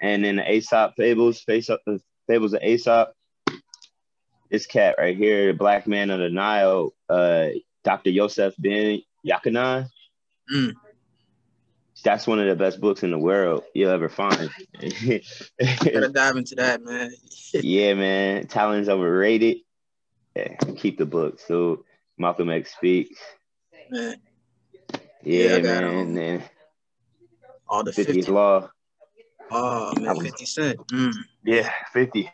and then the Aesop fables, face up the fables of Aesop. This cat right here, the Black Man of the Nile, uh, Dr. Yosef Ben Yakanan. Mm. That's one of the best books in the world you'll ever find. Gotta dive into that, man. yeah, man. Talon's overrated. Yeah, keep the book. So Malcolm X speaks. Man. Yeah, Yeah, man. And All the 50th 50. Law. Oh man, 50 Cent. Mm. Yeah, 50.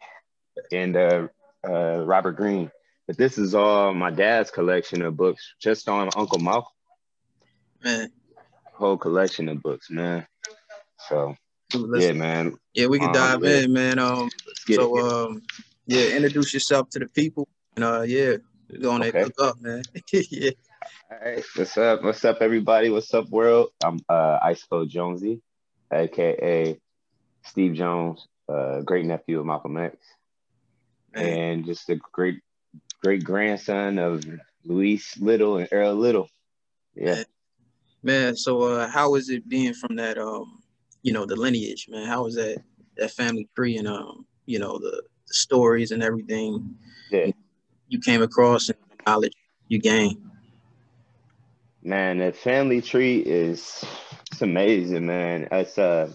And uh, uh, Robert Greene. But this is all my dad's collection of books just on Uncle Malcolm. Man. Whole collection of books, man. So, let's- yeah, man. yeah, we can Um, dive yeah. in, man. Um so it. um yeah, introduce yourself to the people. And uh yeah, we're gonna Okay. hook up, man. yeah. All right, what's up? What's up, everybody? What's up, world? I'm uh, Ice Cold Jonesy, aka Steve Jones, uh, great nephew of Malcolm X, and just a great great grandson of Louise Little and Earl Little. Yeah, Man, so uh how is it being from that um, you know, the lineage, man? How is that that family tree and um, you know, the, the stories and everything yeah, you came across and the knowledge you gained? man. The family tree is it's amazing, man. It's uh,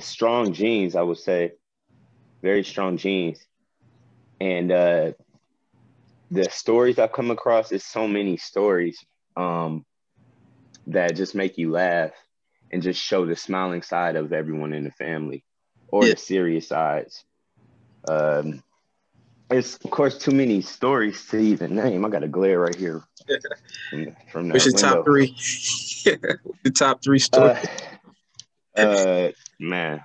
strong genes, I would say, very strong genes, and uh, the stories I've come across is so many stories um, that just make you laugh and just show the smiling side of everyone in the family or Yeah. the serious sides. Um, it's of course too many stories to even name. I got a glare right here from, from What's your window. top three? the top three stories. Uh, uh, man,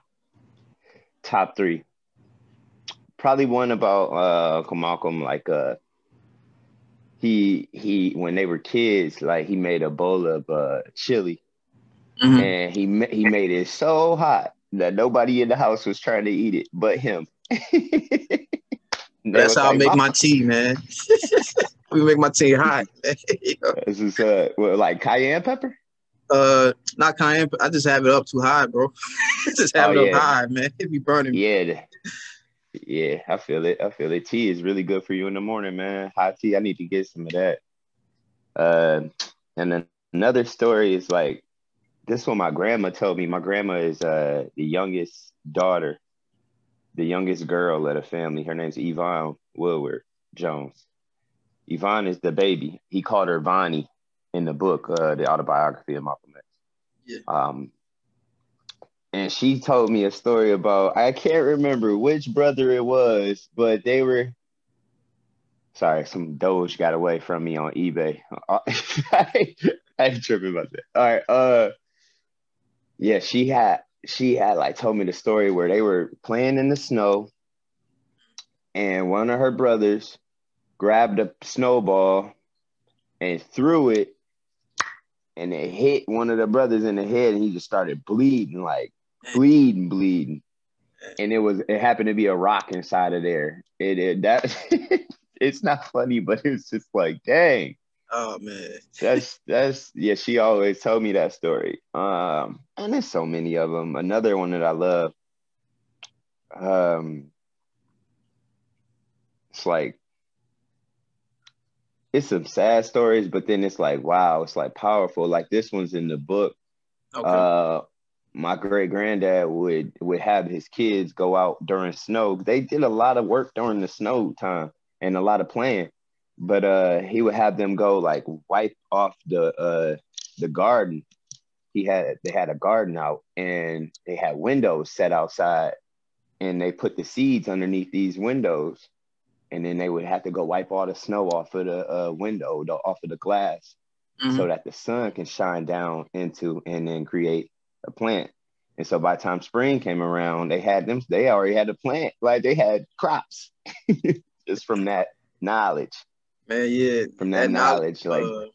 top three. Probably one about uh Uncle Malcolm, like uh he he when they were kids, like he made a bowl of uh chili Mhm. and he ma- he made it so hot that nobody in the house was trying to eat it but him. That's how I make "Mom, my tea, man. we make my tea hot. This is uh like cayenne pepper. Uh, not cayenne. I just have it up too high, bro. just have Oh, it yeah. up high, man. It be burning. Yeah, yeah, I feel it. I feel it. Tea is really good for you in the morning, man. Hot tea. I need to get some of that. Uh, and then another story is like this one my grandma told me. My grandma is uh the youngest daughter, the youngest girl of the family. Her name's Yvonne Woodward Jones. Yvonne is the baby. He called her Vonnie in the book, uh, the autobiography of Malcolm X. Yeah. Um, and she told me a story about I can't remember which brother it was, but they were sorry, some Doge got away from me on eBay. I ain't tripping about that. All right. Uh yeah, she had she had like told me the story where they were playing in the snow and one of her brothers grabbed a snowball and threw it and it hit one of the brothers in the head and he just started bleeding like bleeding bleeding. And it was it happened to be a rock inside of there. It, it that it's not funny but it's just like dang. Oh man. that's that's yeah she always told me that story. Um and there's so many of them another one that i love um it's like it's some sad stories but then it's like wow it's like powerful. Like this one's in the book. Okay. uh my great granddad would would have his kids go out during snow. They did a lot of work during the snow time and a lot of playing but uh he would have them go like wipe off the uh the garden. He had they had a garden out and they had windows set outside and they put the seeds underneath these windows and then they would have to go wipe all the snow off of the uh, window the, off of the glass Mhm. so that the sun can shine down into and then create a plant and so by the time spring came around they had them they already had a plant like they had crops just from that knowledge man, yeah. from that, knowledge, like uh,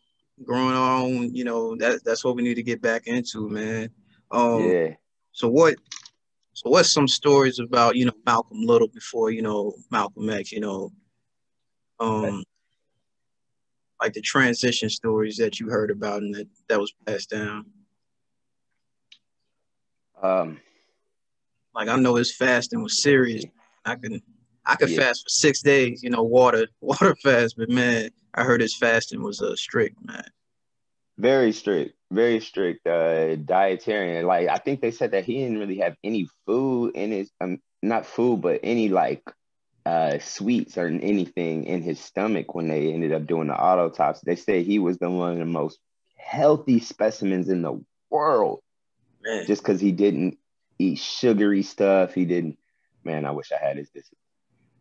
growing own, you know, that that's what we need to get back into, man. Um, yeah So what? So what's some stories about you know Malcolm Little before you know Malcolm X? You know, um, like the transition stories that you heard about and that that was passed down. um Like I know his fasting was serious. I can I could Yeah. fast for six days, you know, water water fast, but man, I heard his fasting was uh, strict, man. Very strict, very strict uh, dietarian. Like I think they said that he didn't really have any food in his, um, not food, but any like uh, sweets or anything in his stomach when they ended up doing the autopsy. They say he was the one of the most healthy specimens in the world, Man, just because he didn't eat sugary stuff. He didn't. Man, I wish I had his discipline.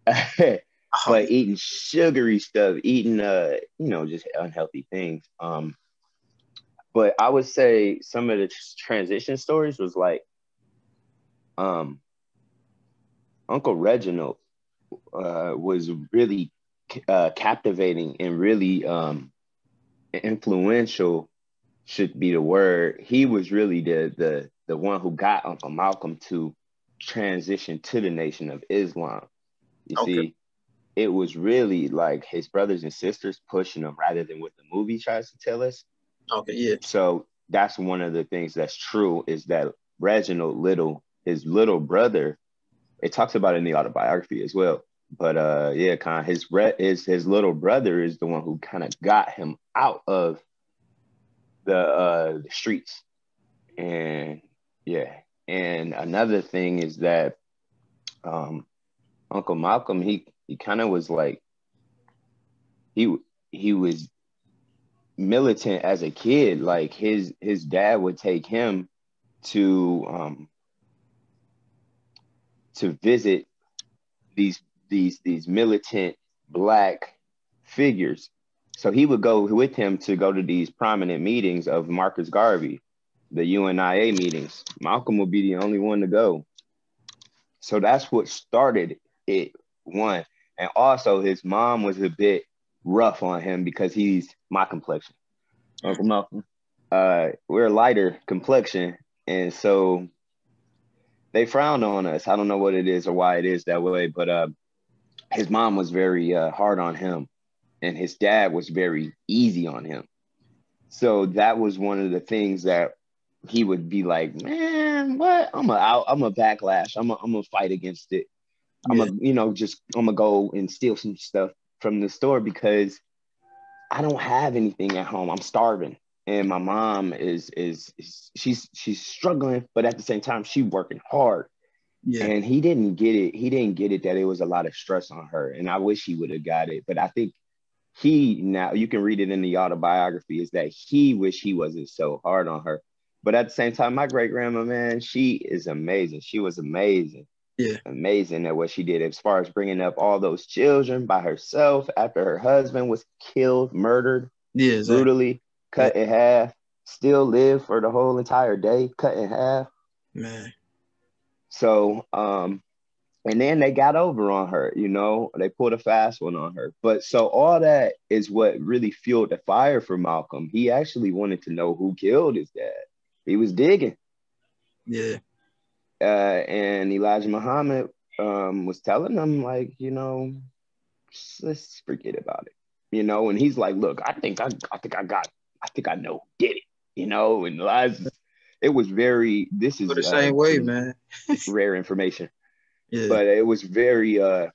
oh, but eating sugary stuff, eating uh, you know, just unhealthy things. Um, but I would say some of the transition stories was like, um, Uncle Reginald uh, was really uh, captivating and really um, influential. Should be the word. He was really the the the one who got Uncle Malcolm to transition to the Nation of Islam. You Okay. see, it was really like his brothers and sisters pushing him rather than what the movie tries to tell us. Okay, yeah, So that's one of the things that's true is that Reginald Little, his little brother, it talks about in the autobiography as well. But uh yeah, kind his re- his his little brother is the one who kind of got him out of the uh the streets. And yeah. And another thing is that um Uncle Malcolm, he he kind of was like he he was militant as a kid. Like his his dad would take him to um to visit these these these militant black figures. So he would go with him to go to these prominent meetings of Marcus Garvey, the UNIA meetings. Malcolm would be the only one to go. So that's what started it one. And also his mom was a bit rough on him because he's my complexion. Uncle Malcolm. Uh, we're lighter complexion. And so they frowned on us. I don't know what it is or why it is that way, but uh, his mom was very uh, hard on him, and his dad was very easy on him. So that was one of the things that he would be like, "Man, what? I'm a, out. I'm a backlash. I'm a, I'm gonna fight against it. I'm yeah, gonna, you know, just I'm gonna go and steal some stuff from the store because I don't have anything at home. I'm starving." And my mom is, is is she's she's struggling, but at the same time she working hard. Yeah, and he didn't get it. He didn't get it that it was a lot of stress on her. And i wish he would have got it. But i think he now you can read it in the autobiography is that he wish he wasn't so hard on her. But at the same time my great grandma man she is amazing. She was amazing Yeah. amazing at what she did as far as bringing up all those children by herself after her husband was killed murdered yeah, exactly. brutally cut in half still lived for the whole entire day cut in half man. so, um, and then they got over on her, you know, they pulled a fast one on her. But so all that is what really fueled the fire for Malcolm. He actually wanted to know who killed his dad. He was digging. Yeah, Uh, and Elijah Muhammad um, was telling him, like, you know, let's forget about it. You know, and he's like, look, I think I, I think I got, I think I know, did it. You know, and Elijah, it was very. This is the uh, same way, some man. rare information. Yeah, but it was very uh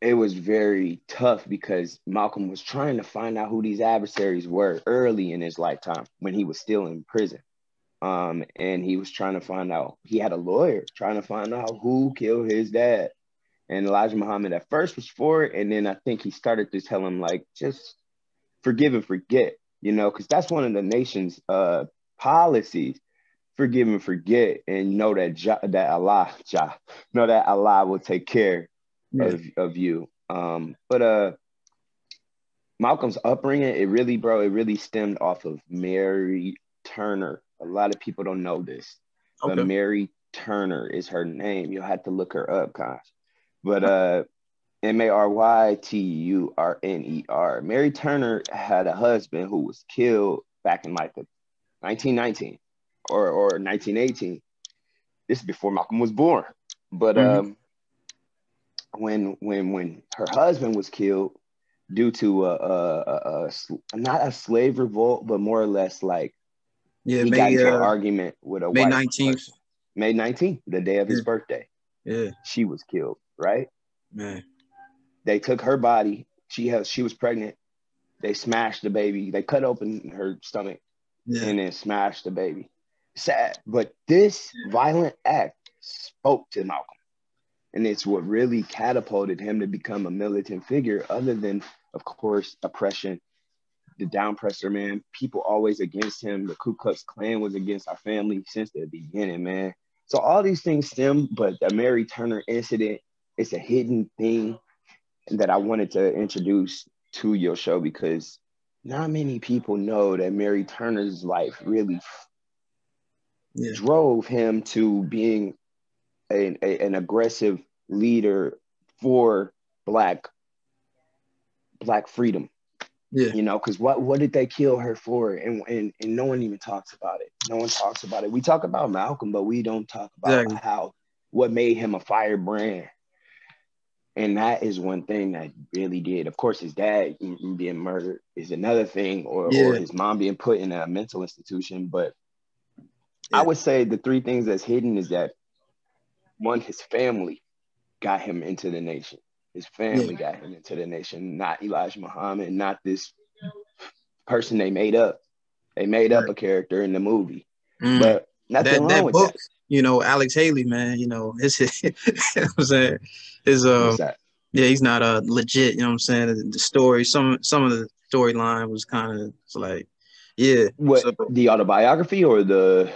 it was very tough because Malcolm was trying to find out who these adversaries were early in his lifetime when he was still in prison. Um, and he was trying to find out, he had a lawyer trying to find out who killed his dad. And Elijah Muhammad at first was for it. And then I think he started to tell him, like, just forgive and forget, you know, because that's one of the nation's uh, policies forgive and forget and know that ja, that Allah ja, know that Allah will take care yeah, of, of you. Um, but uh Malcolm's upbringing, it really, bro, it really stemmed off of Mary Turner. A lot of people don't know this, but. Mary Turner is her name. You'll have to look her up, guys. But uh M A R Y T U R N E R. Mary Turner had a husband who was killed back in like the 1919 or or 1918. This is before Malcolm was born. But Mhm. um when when when her husband was killed due to a, a, a, a not a slave revolt, but more or less like Yeah, he got May into an uh, argument with a May 19th. May 19th, the day of his Yeah. birthday. Yeah, She was killed, right? man. They took her body. She has she was pregnant. They smashed the baby. They cut open her stomach Yeah, and then smashed the baby. Sad. But this violent act spoke to Malcolm. And it's what really catapulted him to become a militant figure, other than, of course, oppression, the downpresser, man. People always against him. The Ku Klux Klan was against our family since the beginning, man. So all these things stem, but the Mary Turner incident, it's a hidden thing that I wanted to introduce to your show because not many people know that Mary Turner's life really yeah, drove him to being a, a- an aggressive leader for black black freedom yeah, you know because what what did they kill her for? And, and and no one even talks about it. No one talks about it. We talk about malcolm but we don't talk about Exactly. how what made him a firebrand. And that is one thing that really did. Of course his dad mm, mm, being murdered is another thing or, or his mom being put in a mental institution. But Yeah. i would say the three things that's hidden is that one his family got him into the nation his family got him into the nation not elijah muhammad not this person they made up. They made up a character in the movie. Mm. but nothing that wrong that. book, that you know, Alex Haley, man, you know, his, you know I'm saying, his uh, yeah, he's not uh legit, you know what I'm saying. The, the story, some some of the storyline was kind of like, yeah, what so, the autobiography or the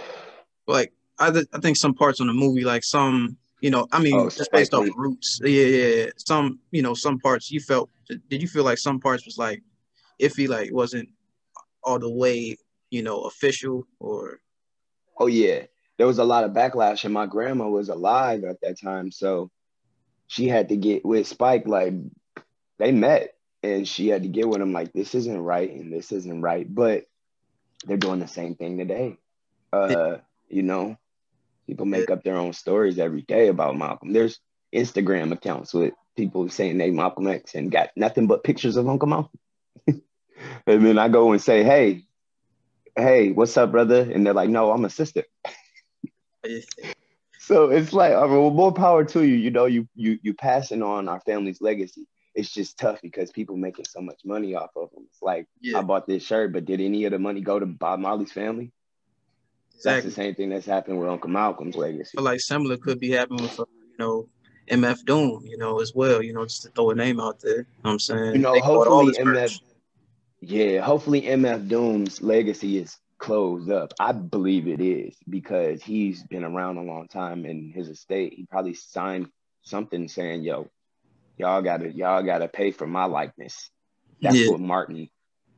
like I th- I think some parts on the movie, like some, you know, I mean, Oh, just based off roots, yeah, yeah, yeah. Some, you know, some parts you felt. Did you feel like some parts was like iffy, like wasn't all the way, you know, official or Oh yeah, there was a lot of backlash, and my grandma was alive at that time, so she had to get with Spike. Like they met, and she had to get with him. Like this isn't right, and this isn't right. But they're doing the same thing today. Uh, you know, people make up their own stories every day about Malcolm. There's Instagram accounts with people saying they Malcolm X and got nothing but pictures of Uncle Malcolm. and then I go and say, hey. Hey, what's up, brother? And they're like, no, I'm a sister. So it's like, uh, well, more power to you. You know, you you you passing on our family's legacy. It's just tough because people making so much money off of them. It's like yeah, I bought this shirt, but did any of the money go to Bob Marley's family? That's exactly. the same thing that's happened with Uncle Malcolm's legacy. feel like similar could be happening with, uh, you know, MF Doom, you know, as well, you know, just to throw a name out there. You know what I'm saying? You know, They hopefully his merch. MF, yeah, hopefully MF Doom's legacy is closed up. I believe it is because he's been around a long time in his estate. He probably signed something saying, "Yo, y'all gotta y'all gotta pay for my likeness." That's Yeah. what Martin.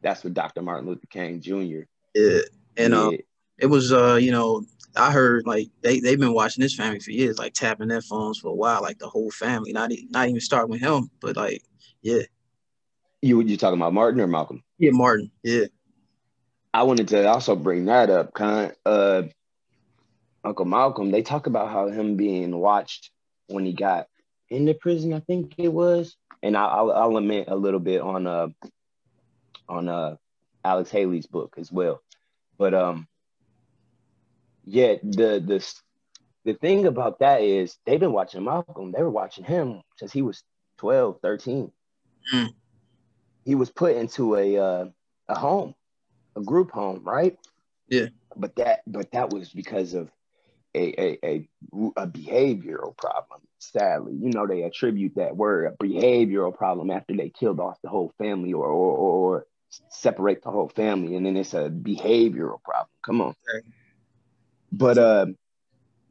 That's what Dr. Martin Luther King Jr. Yeah. And did. It was, uh, you know, I heard like they, they've been watching this family for years, like tapping their phones for a while, like the whole family, not, not even starting with him, but like, yeah. you you talking about Martin or Malcolm? Yeah, Martin. Yeah. I wanted to also bring that up. Kind uh, Uncle Malcolm. They talk about how him being watched when he got into prison. I think it was, and I, I'll, I'll lament a little bit on uh on uh Alex Haley's book as well. But um, yeah, the the the thing about that is they've been watching Malcolm. They were watching him since he was 12, 13. Mm. He was put into a uh, a home, a group home, right? Yeah. But that but that was because of a a a, a behavioral problem. Sadly, you know they attribute that word a behavioral problem after they killed off the whole family or or, or separate the whole family, and then it's a behavioral problem. Come on. Right. But uh,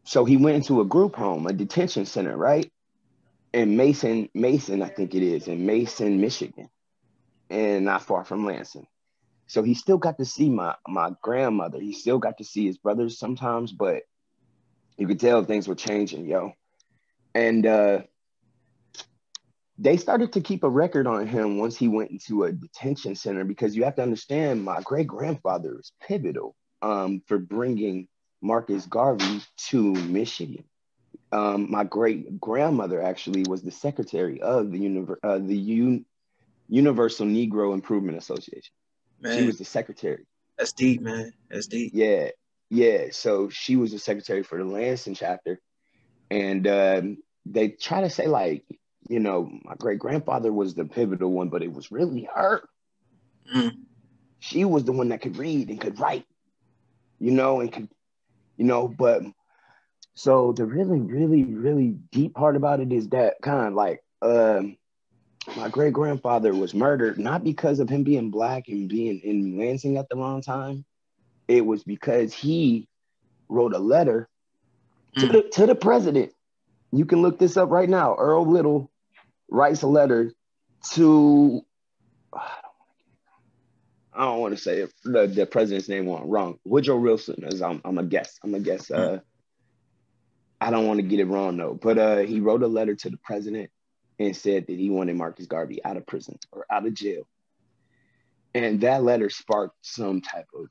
so he went into a group home, a detention center, right? In Mason, Mason, I think it is, in Mason, Michigan, and not far from Lansing. So he still got to see my my grandmother. He still got to see his brothers sometimes, but you could tell things were changing, yo. And uh, they started to keep a record on him once he went into a detention center because you have to understand my great grandfather is pivotal um, for bringing Marcus Garvey to Michigan. Um, my great grandmother actually was the secretary of the univer- uh, the Un- Universal Negro Improvement Association. Man, She was the secretary. that's deep, man. That's deep. Yeah. Yeah, so she was the secretary for the Lansing chapter, and um, they try to say like, you know, my great grandfather was the pivotal one, but it was really her. Mm. She was the one that could read and could write, you know, and could, you know, but so the really, really, really deep part about it is that kind of like um, my great grandfather was murdered not because of him being black and being in Lansing at the wrong time. It was because he wrote a letter to, mm. the, to the president. You can look this up right now. Earl Little writes a letter to, I don't want to say the, the president's name wrong. Woodrow Wilson, as I'm, I'm a guess. I'm a guess. Mm. Uh, I don't want to get it wrong though, but uh, he wrote a letter to the president and said that he wanted Marcus Garvey out of prison or out of jail. And that letter sparked some type of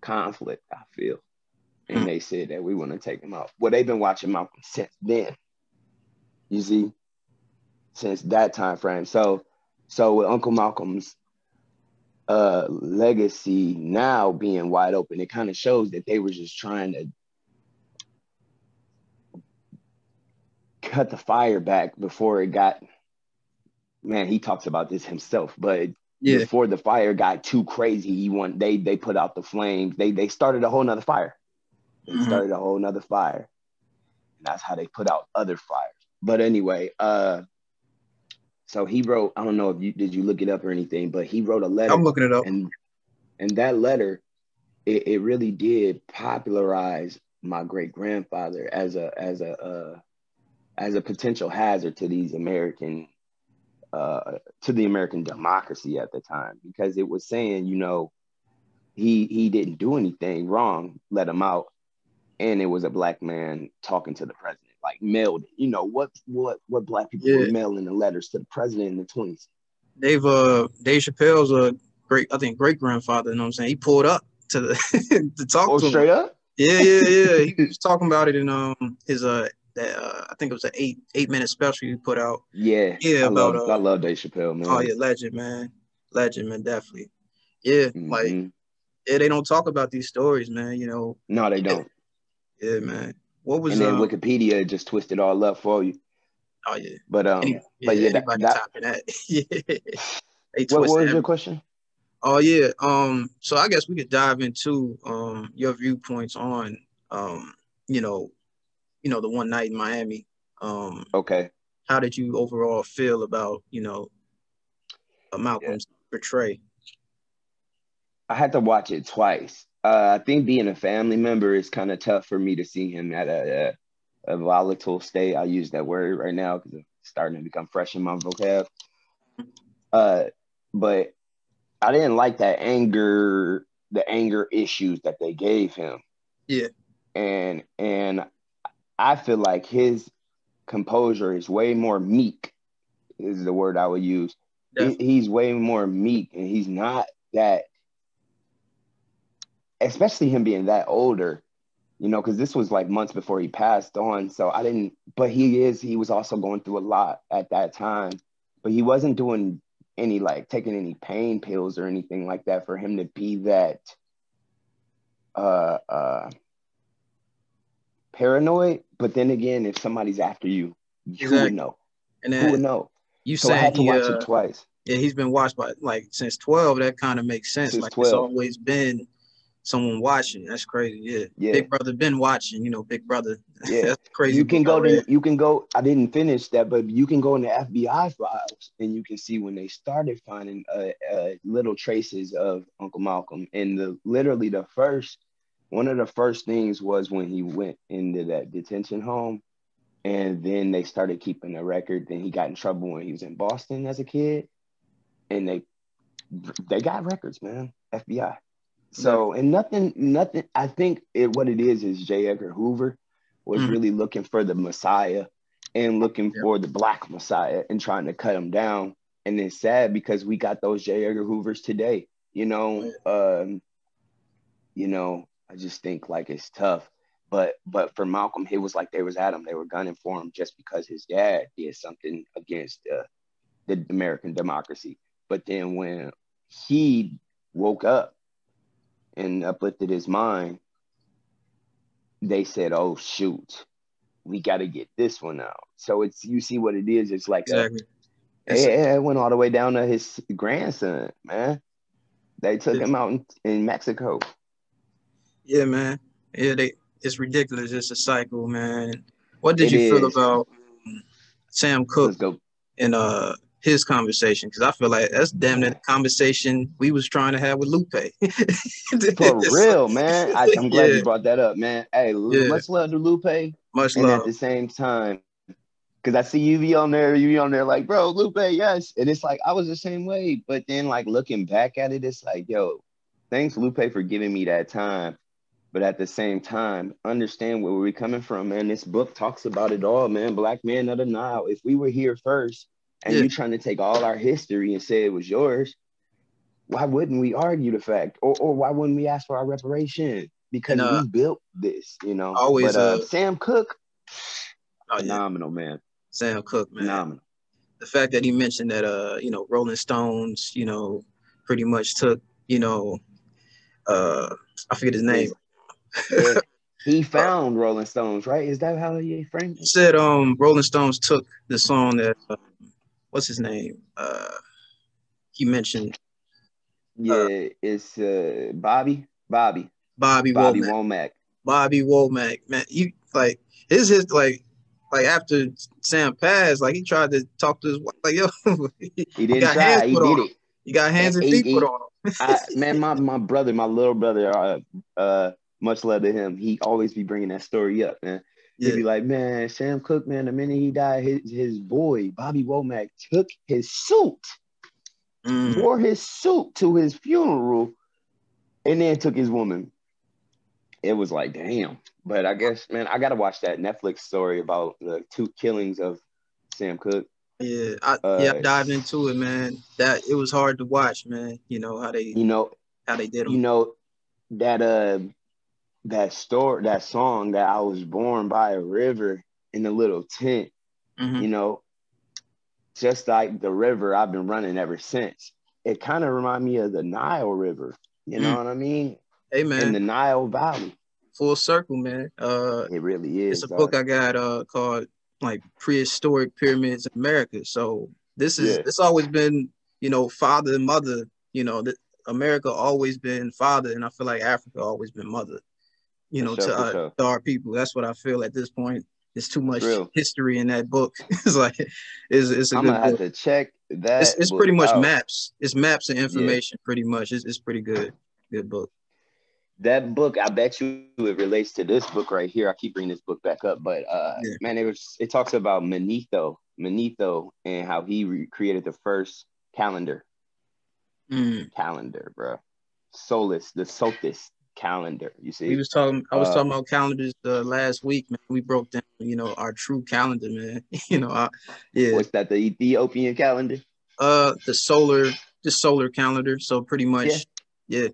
conflict, I feel. And hmm. they said that we want to take him out. Well, they've been watching Malcolm since then. You see, since that time frame. So, so with Uncle Malcolm's uh, legacy now being wide open, it kind of shows that they were just trying to cut the fire back before it got man he talks about this himself but yeah. before the fire got too crazy he want they they put out the flames. They they started a whole nother fire. They mm-hmm. started a whole nother fire. And that's how they put out other fires. But anyway uh so he wrote i don't know if you did you look it up or anything but he wrote a letter i'm looking it up. and and that letter it, it really did popularize my great grandfather as a as a uh, as a potential hazard to these American, uh, to the American democracy at the time, because it was saying, you know, he he didn't do anything wrong, let him out, and it was a black man talking to the president, like mailed. it. You know what what what black people yeah. were mailing the letters to the president in the twenties. Dave uh Dave Chappelle's a great I think great grandfather. You know what I'm saying? He pulled up to the to talk oh, to straight him. up. Yeah, yeah, yeah. he was talking about it in um his uh that uh, I think it was an eight eight minute special you put out. Yeah, yeah. I about love, uh, I love Dave Chappelle, man. Oh yeah, legend, man, legend, man, definitely. Yeah, mm-hmm. like yeah, they don't talk about these stories, man. You know. No, they don't. Yeah, man. What was and then um, Wikipedia just twisted all up for you. Oh yeah. But um, Any, yeah, but yeah, that, that, that. yeah. what, what was your question? Oh yeah. Um. So I guess we could dive into um your viewpoints on um you know you know, the one night in Miami. Um, okay. How did you overall feel about, you know, Malcolm's yeah. portray? I had to watch it twice. Uh, I think being a family member is kind of tough for me to see him at a, a, a volatile state. I use that word right now because it's starting to become fresh in my vocab. Uh, but I didn't like that anger, the anger issues that they gave him. Yeah. And and I feel like his composure is way more meek, is the word I would use. He, he's way more meek and he's not that, especially him being that older, you know, because this was like months before he passed on. So I didn't, but he is, he was also going through a lot at that time, but he wasn't doing any like taking any pain pills or anything like that for him to be that uh uh paranoid, but then again, if somebody's after you, you exactly. would know. And then Who would know? You so I had to he, watch uh, it twice. Yeah, he's been watched by like since twelve. That kind of makes sense. Since like 12. it's always been someone watching. That's crazy. Yeah. yeah. Big brother been watching. You know, Big Brother. Yeah, that's crazy. You can go to. You can go. I didn't finish that, but you can go in the FBI files and you can see when they started finding uh, uh, little traces of Uncle Malcolm. And the literally the first one of the first things was when he went into that detention home and then they started keeping a record then he got in trouble when he was in boston as a kid and they they got records man fbi so and nothing nothing i think it what it is is j edgar hoover was mm-hmm. really looking for the messiah and looking yeah. for the black messiah and trying to cut him down and it's sad because we got those j edgar hoovers today you know um you know I just think like it's tough. But but for Malcolm, it was like they was at him. They were gunning for him just because his dad did something against uh, the American democracy. But then when he woke up and uplifted his mind, they said, "Oh shoot, we got to get this one out." So it's you see what it is. It's like Exactly. a, it, it went all the way down to his grandson, man. They took him out in, in Mexico. Yeah, man. Yeah, they it's ridiculous. It's a cycle, man. What did It you feel about um, Sam Cooke and uh his conversation? Because I feel like that's damn near the conversation we was trying to have with Lupe. For real, man. I, I'm glad Yeah. you brought that up, man. Hey, Yeah. much love to Lupe. Much and love. at the same time, because I see you be on there, you be on there like, bro, Lupe, yes. And it's like I was the same way. But then like looking back at it, it's like, yo, thanks Lupe for giving me that time. But at the same time, understand where we're coming from, man. This book talks about it all, man. Black man of the Nile. If we were here first and Yeah. you trying to take all our history and say it was yours, why wouldn't we argue the fact? Or or why wouldn't we ask for our reparation? Because And, uh, we built this, you know. always, but uh, uh, Sam Cooke, Oh, yeah. man. Sam Cooke, man. Phenomenal. the fact that he mentioned that uh you know Rolling Stones you know pretty much took you know uh I forget his name. Yeah. He found Rolling Stones, right? Is that how he framed He it? said um Rolling Stones took the song that uh, what's his name uh he mentioned Yeah, it's uh, Bobby, Bobby, Bobby Bobby Womack. Womack. Bobby Womack man he like his his like like after Sam passed like he tried to talk to his wife like yo He didn't got try. hands He put on did it. you got hands and He- feet he- put on him. I, man, my my brother, my little brother, uh, uh, much love to him. He always be bringing that story up, man. He'd be like, man, Sam Cooke, man, the minute he died, his his boy Bobby Womack took his suit, Mm. wore his suit to his funeral, and then took his woman. It was like, damn. But I guess, man, I gotta watch that Netflix story about the two killings of Sam Cooke. yeah I Uh, yeah I dived into it man that it was hard to watch man you know how they You know, how they did them you know that uh that store that song that I was born by a river in a little tent, Mhm. you know, just like the river I've been running ever since. It kind of remind me of the Nile River. You know Mm. what I mean? Hey In the Nile Valley. full circle, man. Uh, It really is. it's a dog. book I got uh called like prehistoric pyramids in America. So this is Yeah. it's always been you know father and mother. You know that America always been father, and I feel like Africa always been mother. You know sure, to, for uh, sure. to our people. That's what I feel at this point. It's too much Real. history in that book. it's like it's it's a I'm good gonna have book. to check that. It's, it's pretty much out. maps. It's maps and information. Pretty much. It's, it's pretty good. Good book. that book, I bet you it relates to this book right here. I keep bringing this book back up, but uh, Yeah. man, it was it talks about Manetho, Manetho, and how he re- created the first calendar, Mm. calendar, bro. Solus, the Sothis calendar. You see, We was talking. I was Uh, talking about calendars uh, last week, man. We broke down, you know, our true calendar, man. you know, I, yeah. what's that? The Ethiopian calendar. Uh, the solar, the solar calendar. So pretty much, yeah,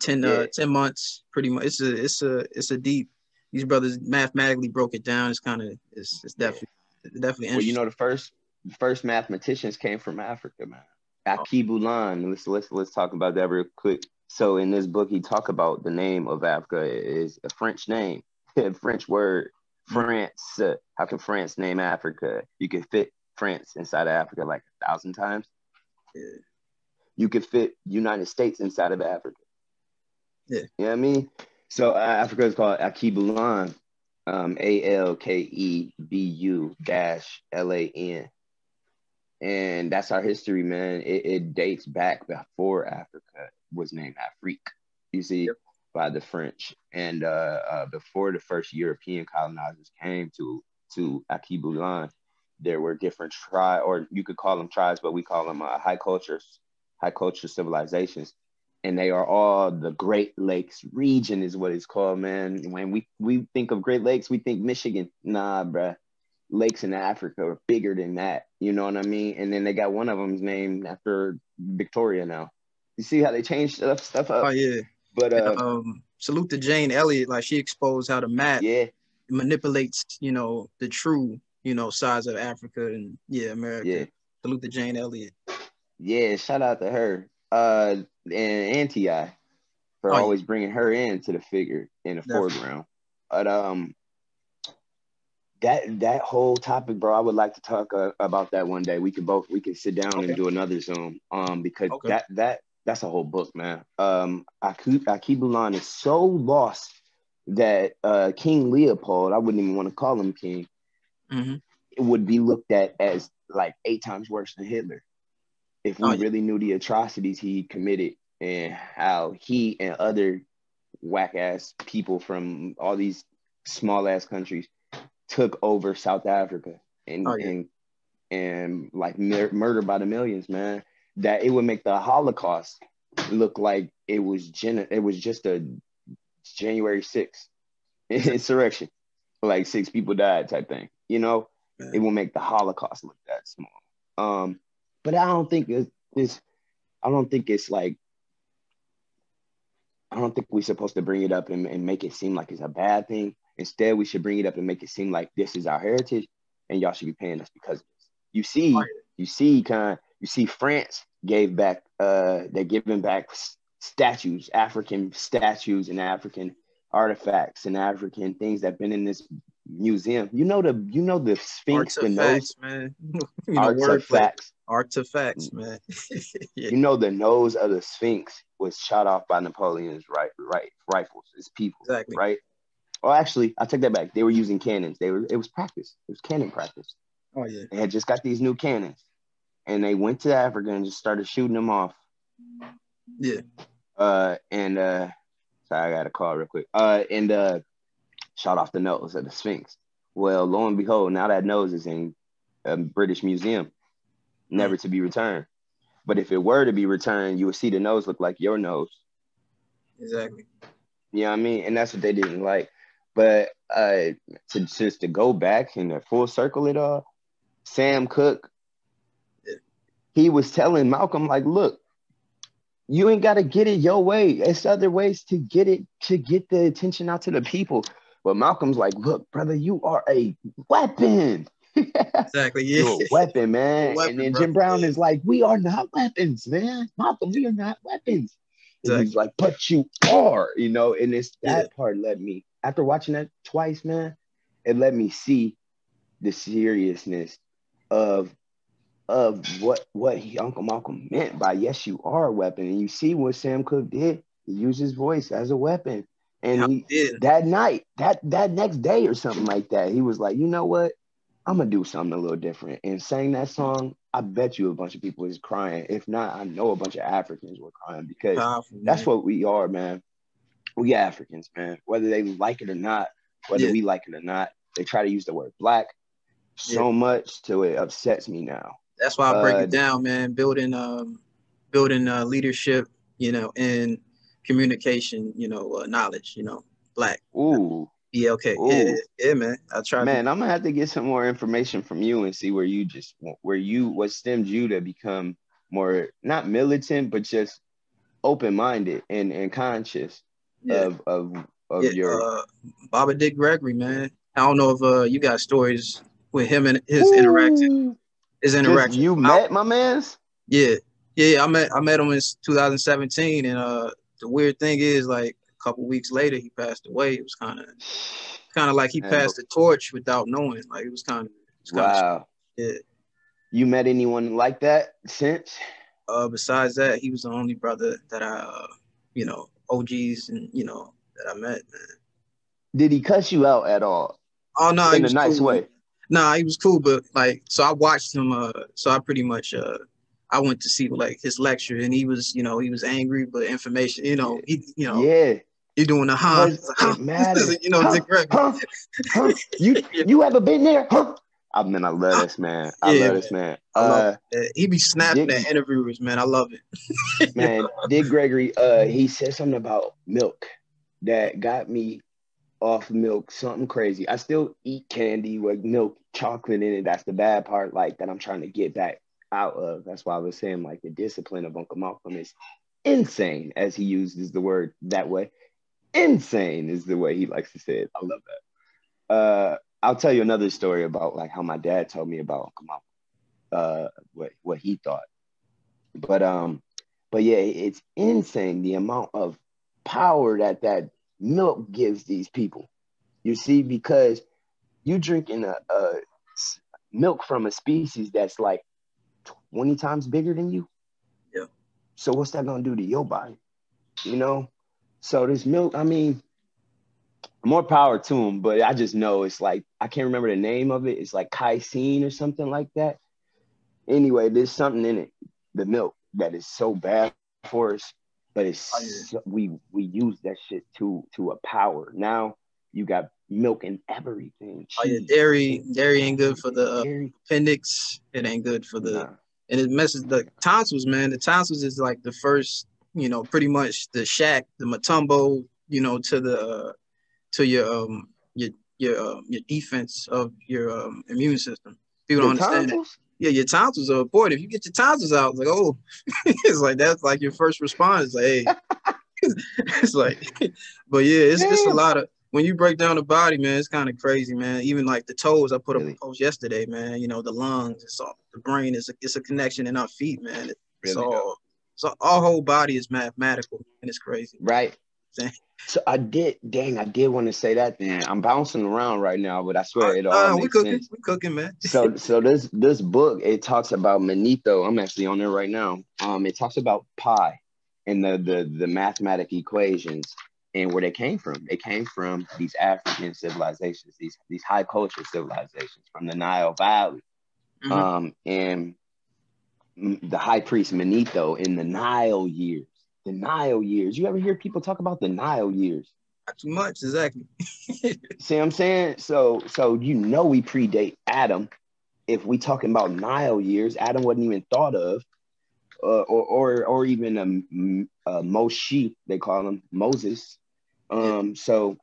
ten, Yeah. uh, ten months. Pretty much. It's a, it's a, it's a deep. These brothers mathematically broke it down. It's kind of, it's, it's definitely, definitely Well, you know, the first the first mathematicians came from Africa, man. Oh. Alkebulan. Let's let's let's talk about that real quick. So in this book, he talk about the name of Africa is a French name, a French word, France. Uh, how can France name Africa? You can fit France inside of Africa like a thousand times. Yeah. You could fit United States inside of Africa. Yeah. You know what I mean? So uh, Africa is called Alkebulan, um, A L K E B U dash L A N. And that's our history, man. It, it dates back before Africa was named Afrique, you see, Yep. by the French. And uh, uh, before the first European colonizers came to, to Alkebulan, there were different tribes, or you could call them tribes, but we call them uh, high cultures, high culture civilizations and they are all the Great Lakes region is what it's called, man. When we we think of Great Lakes, we think Michigan. Nah, bruh. Lakes in Africa are bigger than that. You know what I mean? And then they got one of them's named after Victoria now. You see how they changed stuff stuff up? Oh yeah. But uh, um, salute to Jane Elliott. Like she exposed how the map yeah, manipulates, you know, the true, you know, size of Africa and yeah, America. Yeah. Salute to Jane Elliott. yeah. Shout out to her. Uh, and Auntie I for Oh, yeah. always bringing her into the figure in the Definitely. foreground. But um, that that whole topic, bro, I would like to talk uh, about that one day. We could both we could sit down Okay. and do another Zoom. Um, because Okay. that that that's a whole book, man. Um, Aki Alkebulan is so lost that uh King Leopold, I wouldn't even want to call him king, Mhm. it would be looked at as like eight times worse than Hitler if we Oh, yeah. really knew the atrocities he committed and how he and other whack ass people from all these small ass countries took over South Africa and Oh, yeah. and and like mur- murder by the millions, man. That it would make the Holocaust look like it was gen- it was just a January 6th insurrection. Like six people died type thing. You know, Man. it will make the Holocaust look that small. Um, but I don't think it's, it's I don't think it's like I don't think we're supposed to bring it up and, and make it seem like it's a bad thing. Instead, we should bring it up and make it seem like this is our heritage and y'all should be paying us because of this. You see, you see kind of you see France gave back uh they're giving back statues, African statues and African artifacts and African things that been in this museum. You know the you know the Sphinx, the nose Artifacts, man. you know, artifacts. Artifacts, man. yeah. You know the nose of the Sphinx was shot off by Napoleon's right right rifles, his people, Exactly. right? Oh, actually, I take that back. They were using cannons. They were it was practice. It was cannon practice. Oh yeah. They had just got these new cannons, and they went to Africa and just started shooting them off. Yeah. Uh, and uh, sorry, I got a call real quick. Uh, and uh, shot off the nose of the Sphinx. Well, lo and behold, now that nose is in a British museum, never to be returned. But if it were to be returned, you would see the nose look like your nose. Exactly. You know what I mean? And that's what they didn't like. But uh, to just to go back and full circle it all, Sam Yeah. He was telling Malcolm like, look, you ain't got to get it your way. It's other ways to get it to get the attention out to the people. But Malcolm's like, look, brother, you are a weapon. Exactly. Yeah. You're a weapon, man. Weapon, and then bro. Jim Brown is like, we are not weapons, man. Malcolm, we are not weapons. And he's like, but you are, you know, and it's that Yeah. part led me after watching that twice, man, it let me see the seriousness of of what what he, Uncle Malcolm meant by yes, you are a weapon. And you see what Sam Cooke did. He used his voice as a weapon. And he yeah. that night, that that next day or something like that, he was like, you know what? I'm gonna do something a little different. And sang that song, I bet you a bunch of people is crying. If not, I know a bunch of Africans were crying because Powerful, that's what we are, man. We Africans, man. Whether they like it or not, whether Yeah. we like it or not, they try to use the word black so much till it upsets me now. That's why I break Uh, it down, man. Building um building uh leadership, you know, and communication, you know, uh, knowledge, you know, black. Ooh, BLK. Ooh. Yeah, yeah, man. I try man, I'm gonna have to get some more information from you and see where you just where you what stemmed you to become more not militant, but just open minded and and conscious yeah. of of of yeah, your. uh, Baba Dick Gregory, man. I don't know if uh you got stories with him and his interacting Ooh. his Just interaction. you met my man's. Yeah, yeah, yeah. I met I met him in 2017, and uh, the weird thing is, like a couple weeks later, he passed away. It was kind of kind of like he passed the torch without knowing. Like it was kind of Wow. yeah. You met anyone like that since? Uh, besides that, he was the only brother that I, uh, you know, OGs and you know that I met. Man. Did he cuss you out at all? Oh no, in a nice cool. way. Nah, he was cool, but like, so I watched him. Uh, so I pretty much uh, I went to see like his lecture, and he was, you know, he was angry, but information, you know, he, you know, Yeah. he doing a huh, Does it matter? you know, Huh? Huh? Huh? You you ever been there? Huh? I mean, I love this man. I Yeah, love this man. Love Uh, Uh, he be snapping Dick- at interviewers, man. I love it. man, Dick Gregory, uh, he said something about milk that got me off milk, something crazy. I still eat candy with milk, chocolate in it. That's the bad part, like that I'm trying to get back out of. That's why I was saying, like, the discipline of Uncle Malcolm is insane, as he uses the word that way. Insane is the way he likes to say it. I love that. Uh, I'll tell you another story about like how my dad told me about Uncle Malcolm, uh, what what he thought. But um, but yeah, it's insane the amount of power that that milk gives these people. You see, because you drinking a, a milk from a species that's like 20 times bigger than you. Yeah. So what's that gonna do to your body? You know? So this milk, I mean, more power to them, but I just know it's like I can't remember the name of it. It's like casein or something like that. Anyway, there's something in it, the milk, that is so bad for us, but it's Oh, yeah. we we use that shit to to a power. Now you got milk and everything. Oh yeah, dairy dairy ain't good for the uh, appendix. It ain't good for the nah. and it messes the tonsils, man. The tonsils is like the first, you know, pretty much the shack, the matumbo, you know, to the uh, to your um your your um, your defense of your um, immune system. People don't understand tonsils? Yeah, your tonsils are important. If you get your tonsils out, it's like, oh, it's like that's like your first response. It's like, hey, it's like, but yeah, it's it's a lot of when you break down the body, man. It's kind of crazy, man. Even like the toes, I put up Really? a post yesterday, man. You know, the lungs, it's all the brain is a, it's a connection in our feet, man. It's Really all so our whole body is mathematical, and it's crazy. Right. So I did, dang, I did want to say that. Then I'm bouncing around right now, but I swear it all Uh, we cooking, sense. we cooking, man. so so this this book it talks about Manetho. I'm actually on there right now. Um, it talks about pi and the the the mathematic equations and where they came from. They came from these African civilizations, these these high culture civilizations from the Nile Valley. Mhm. Um, and the high priest Manetho in the Nile years. The Nile years. You ever hear people talk about the Nile years? Not too much, exactly. See what I'm saying? So so you know we predate Adam. If we talking about Nile years, Adam wasn't even thought of, uh, or or or even um, uh, Moshe they call him Moses. Um, so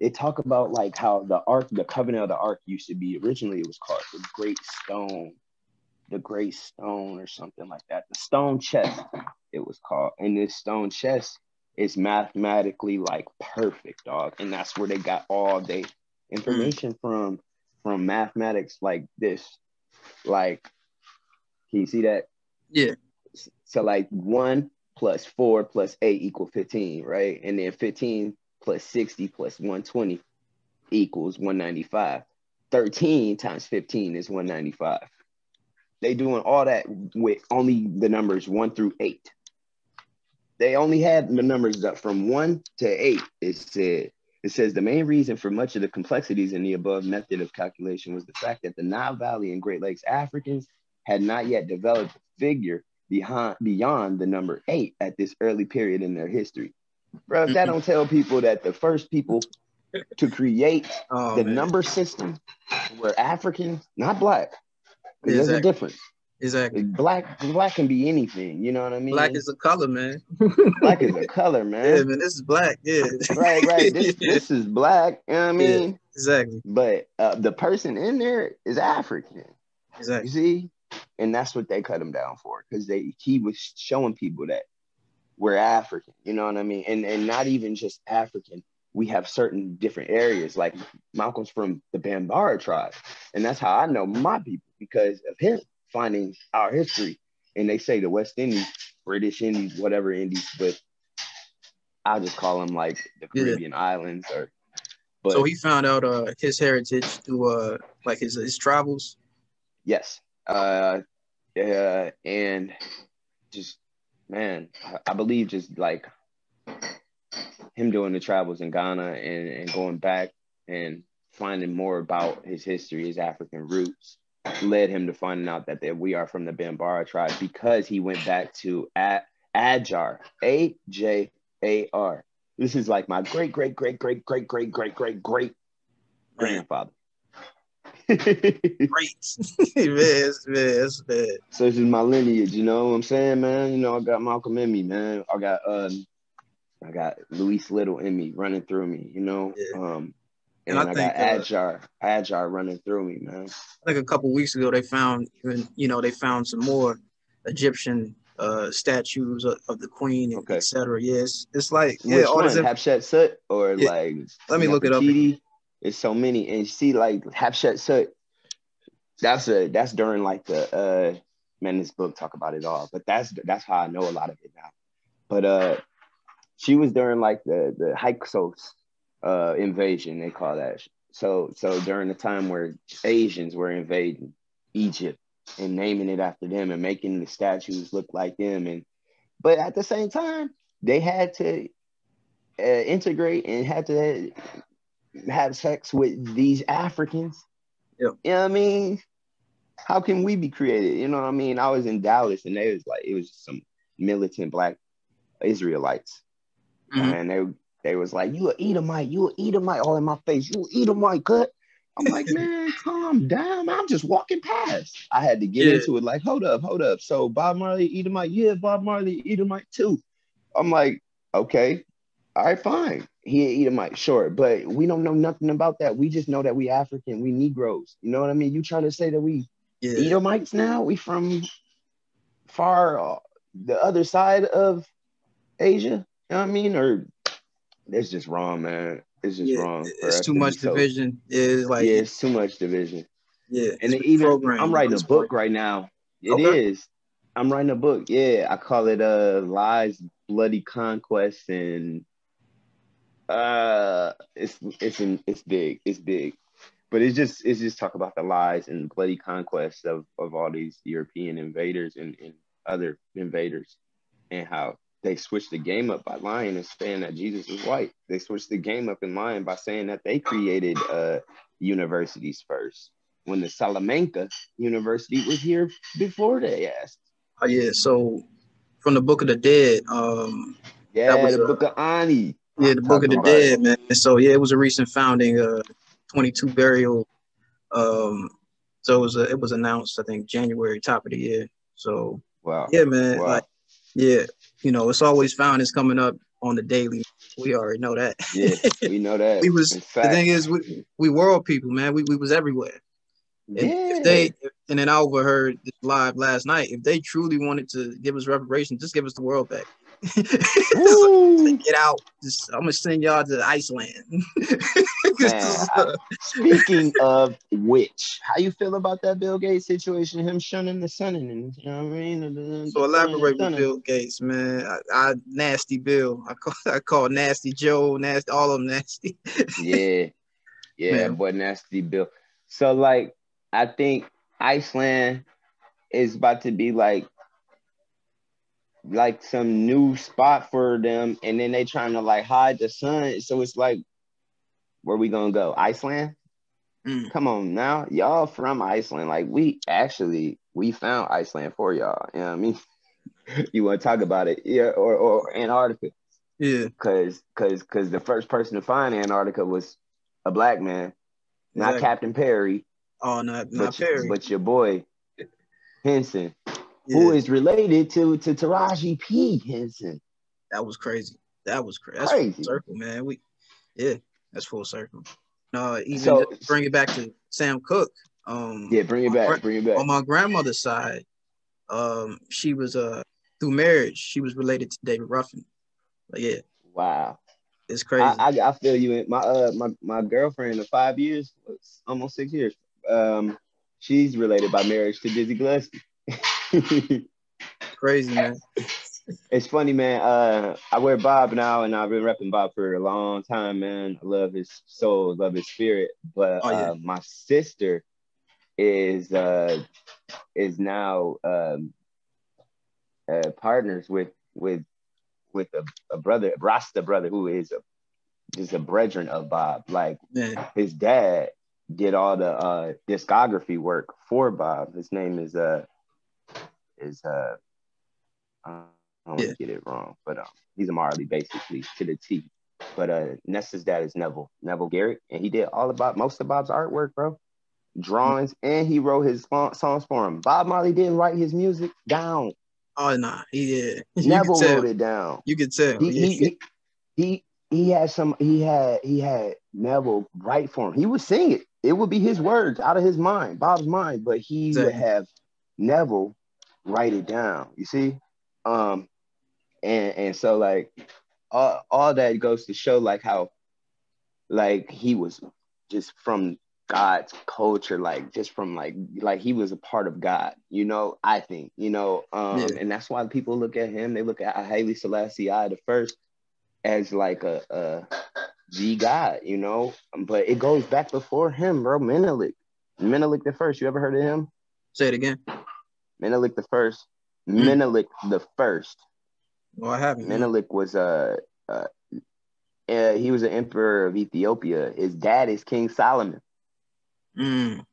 they talk about like how the ark, the covenant of the ark, used to be originally it was called the Great Stone, the Great Stone or something like that. The Stone Chest, it was called, and this Stone Chest is mathematically like perfect, dog. And that's where they got all their information mm-hmm. from, from mathematics like this. Like, can you see that? Yeah, So like one plus four plus eight equal 15, right? And then 15 plus 60 plus 120 equals 195. 13 times 15 is 195. They doing all that with only the numbers one through eight. They only had the numbers up from one to eight. It said it says the main reason for much of the complexities in the above method of calculation was the fact that the Nile Valley and Great Lakes Africans had not yet developed a figure behind beyond the number eight at this early period in their history. Bro, if that Mhm. don't tell people that the first people to create oh, the man. number system were African, not black. There's a difference. Exactly. Black, black can be anything. You know what I mean? Black is a color, man. black is a color, man. Yeah, man. this is black. Yeah. right, right. This, Yeah, this is black. You know what I Yeah. mean? exactly. But uh, the person in there is African. Exactly. You see, and that's what they cut him down for because they he was showing people that we're African. You know what I mean? And and not even just African. We have certain different areas. Like Malcolm's from the Bambara tribe, and that's how I know my people because of him finding our history. And they say the West Indies, British Indies, whatever Indies, but I'll just call them like the Yeah. Caribbean islands or. But so he found out uh his heritage through uh like his his travels. Yes. Uh, uh, and just man, I- I believe just like him doing the travels in Ghana and, and going back and finding more about his history, his African roots, led him to finding out that, that we are from the Bambara tribe because he went back to A- Ajar, A J A R. This is like my great, great, great, great, great, great, great, great, great grandfather. Great. man, it's, man. So this is my lineage, you know what I'm saying, man? You know, I got Malcolm in me, man. I got um I got Louise Little in me running through me, you know. Yeah. Um And and, I I, think, got uh, Ajar, Ajar running through me, man. I think a couple weeks ago they found even you know they found some more Egyptian uh statues of, of the queen and Okay. etc. Yes, it's like yeah, Which all one? this. Hatshepsut or Yeah. like Let me look it up. It's so many. And you see, like Hatshepsut Sut, that's a that's during like the uh man, this book talk about it all, but that's that's how I know a lot of it now. But uh she was during like the the Hyksos uh, invasion. They call that. So so during the time where Asians were invading Egypt and naming it after them and making the statues look like them, and but at the same time they had to uh, integrate and had to have sex with these Africans. Yep. You know what I mean? How can we be created? You know what I mean? I was in Dallas and they was like, it was some militant black Israelites. Mhm. And they they was like, you a Edomite, you a Edomite, all in my face, you a Edomite, cut. I'm like, man, calm down. I'm just walking past. I had to get Yeah. into it, like, hold up, hold up. So Bob Marley, Edomite, yeah, Bob Marley, Edomite too. I'm like, okay, all right, fine. He Edomite, sure, but we don't know nothing about that. We just know that we African, we Negroes. You know what I mean? You trying to say that we Yeah. Edomites now? We from far uh, the other side of Asia? You know what I mean? Or it's just wrong, man. It's just Yeah, wrong. It's too to much so- division. Is like yeah, it's too much division. Yeah, and even I'm writing a book right now. It is. Okay. I'm writing a book. Yeah, I call it uh Lies, Bloody Conquest, and uh it's it's in it's big. It's big. But it's just it's just talk about the lies and bloody conquest of, of all these European invaders and, and other invaders and how they switched the game up by lying and saying that Jesus was white. They switched the game up in lying by saying that they created uh universities first when the Salamanca University was here before they asked. Oh, yeah. So from the Book of the Dead, um, Yeah, was the a- Book of Ani. yeah, the Book of the Dead, man. So yeah, it was a recent founding, uh, 22 burial. Um, so it was a, it was announced, I think, January top of the year. So Wow. yeah, man. Wow. Like yeah, you know, it's always found is coming up on the daily. We already know that. Yeah, we know that. we was the thing is we, we world people, man. We, we was everywhere. And yeah. if they and then I overheard this live last night. If they truly wanted to give us reparations, just give us the world back. Get out. Just I'm gonna send y'all to Iceland. Man, I- Speaking of which, how you feel about that Bill Gates situation? Him shunning the sun and you know what I mean? So elaborate with Bill Gates, man. I, I nasty Bill. I call I call nasty Joe, nasty all of them nasty. Yeah, yeah, Man. boy, nasty Bill. So like, I think Iceland is about to be like, like some new spot for them, and then they trying to like hide the sun. So it's like, where we gonna go? Iceland? Mm. Come on now, y'all from Iceland. Like we actually we found Iceland for y'all. You know what I mean? you want to talk about it? Yeah, or or Antarctica. Yeah, Cause cause cause the first person to find Antarctica was a black man, not exactly. Captain Perry, Oh, not not but, your- Perry. but your boy Henson, yeah, who is related to to Taraji P. Henson. that was crazy. That was crazy. That's Crazy. circle, man. We yeah, that's full circle. No, even So- bring it back to Sam Cooke. Um, Yeah, bring it back, bring it back. on my grandmother's side, um, she was uh through marriage, she was related to David Ruffin. But yeah, Wow, it's crazy. I, I I feel you. My uh my my girlfriend of five years, almost six years. Um, she's related by marriage to Dizzy Gillespie. crazy, man. It's funny, man. Uh, I wear Bob now, and I've been repping Bob for a long time, man. I love his soul, love his spirit. But Oh, yeah. uh, my sister is uh, is now um, uh, partners with with with a, a brother, Rasta brother, who is a just a brethren of Bob. Like his dad did all the uh, discography work for Bob. His name is uh is uh I don't want to get it wrong, but um he's a Marley basically to the T. But uh Nessa's dad is Neville, Neville Garrick, and he did all about most of Bob's artwork, bro. Drawings, and he wrote his songs for him. Bob Marley didn't write his music down. oh nah, he did. You Neville wrote it down. You could tell. he, yeah. he, he he he had some he had he had Neville write for him. He would sing it. It would be his words out of his mind, Bob's mind, but he would have Neville write it down. You see? Um and and so like all, all that goes to show like how like he was just from God's culture, like just from like like he was a part of God, you know, I think, you know, um, Yeah. and that's why people look at him, they look at Haile Selassie I the first as like a, a G God, you know. But it goes back before him, bro. Menelik, Menelik the first. You ever heard of him? Say it again. Menelik the first. Mm. Menelik the first. No, I haven't. Menelik was a. Uh, uh, he was an emperor of Ethiopia. His dad is King Solomon. Mm.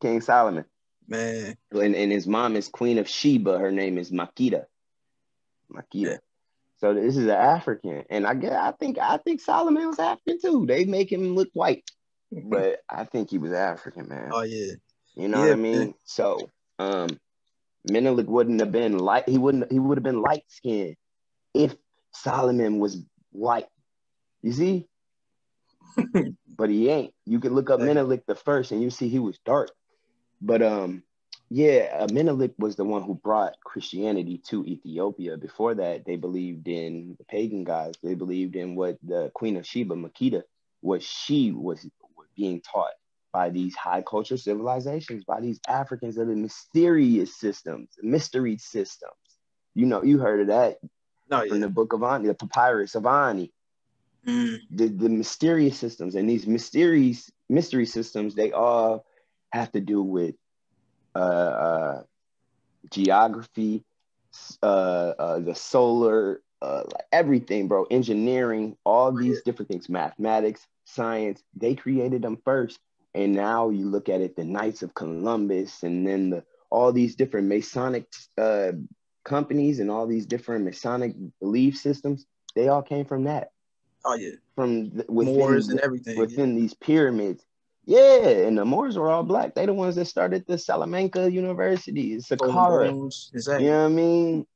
King Solomon. Man. And, and his mom is Queen of Sheba. Her name is. Makeda. Yeah. So this is an African, and I get. I think. I think Solomon was African too. They make him look white, but I think he was African, man. Oh yeah. You know yeah, what I mean? Man. So, um, Menelik wouldn't have been light. He wouldn't. He would have been light skinned if Solomon was white. You see? but he ain't. You can look up Menelik the first, and you see he was dark. But um, yeah, uh, Menelik was the one who brought Christianity to Ethiopia. Before that, they believed in the pagan gods. They believed in what the Queen of Sheba, Makeda, what she was, was being taught by these high culture civilizations, by these Africans of the mysterious systems, mystery systems. You know, you heard of that no, from the Book of Ani, the Papyrus of Ani. Mm. The, the mysterious systems and these mysterious mystery systems, they all have to do with uh, uh, geography, uh, uh, the solar, uh, everything, bro. Engineering, all these different things, mathematics, science. They created them first, and now you look at it, the Knights of Columbus, and then the all these different Masonic uh, companies and all these different Masonic belief systems. They all came from that. Oh yeah, from the, within, Moors and everything within yeah. these pyramids. Yeah, and the Moors were all black. They the ones that started the Salamanca University, Saqqara. Exactly. You know what I mean?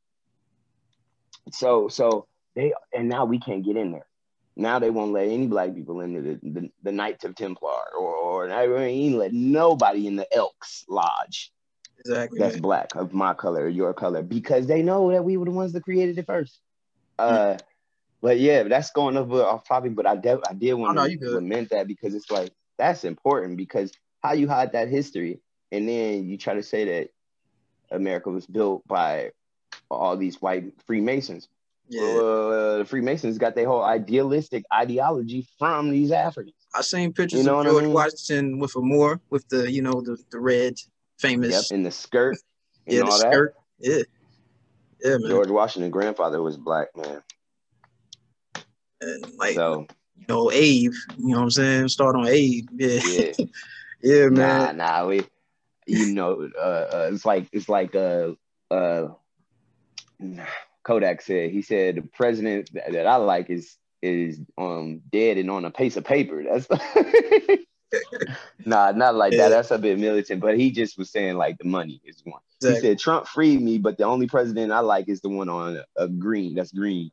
So so they and now we can't get in there. Now they won't let any black people into the, the, the Knights of Templar or or they ain't let nobody in the Elks Lodge. Exactly. That's black of my color, your color, because they know that we were the ones that created it first. Uh, but yeah, that's going over off topic. But I, de- I did want oh, to lament that because it's like that's important because how you hide that history and then you try to say that America was built by all these white Freemasons. Yeah. Uh, the Freemasons got their whole idealistic ideology from these Africans. I seen pictures you know of George I mean? Washington with a Moor with the you know the the red famous yep, in the skirt yeah, the that. skirt. Yeah. Yeah, man. George Washington's grandfather was black, man. And like so, you know, Abe, you know what I'm saying? Start on Abe. Yeah. Yeah, yeah man. Nah, nah, we you know, uh, uh, it's like it's like uh uh Kodak said. He said the president that, that I like is is um dead and on a piece of paper. That's nah, not like yeah. that. That's a bit militant. But he just was saying like the money is one. Exactly. He said Trump freed me, but the only president I like is the one on a, a green. That's green.